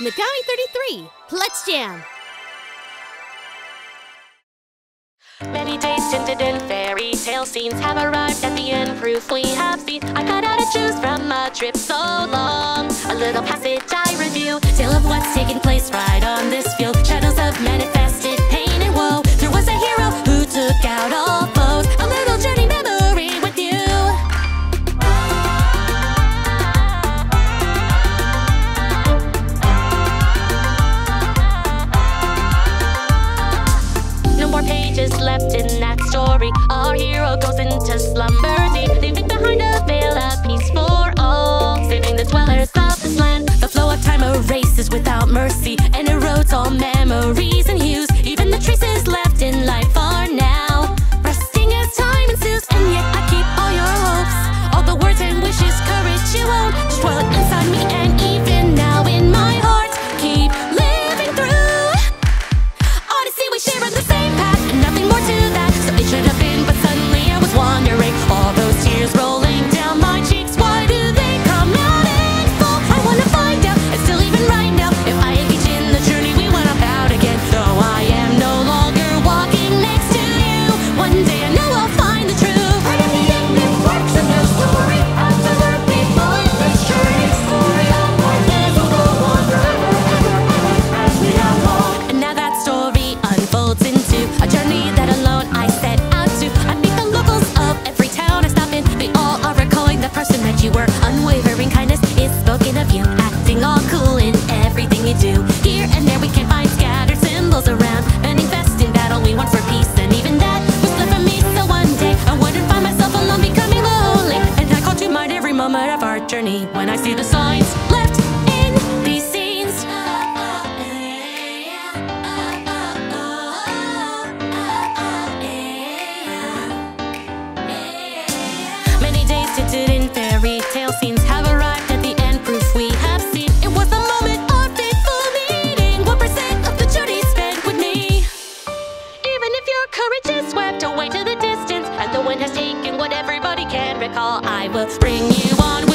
Megami 33. Let's jam. Many days tinted in fairy tale scenes have arrived at the end. Proof we have seen. I got out to choose from a trip so long. A little passage I review. Tale of what's taking place right on this field. Shadows of manifested left in that story. Our hero goes in journey when I see the signs left in these scenes. Many days tinted in fairy tale scenes have arrived at the end. Proof we have seen it was the moment of faithful meeting. One percent of the journey spent with me. Even if your courage is swept away to the distance, and the wind has taken what everybody can recall, I will bring you on.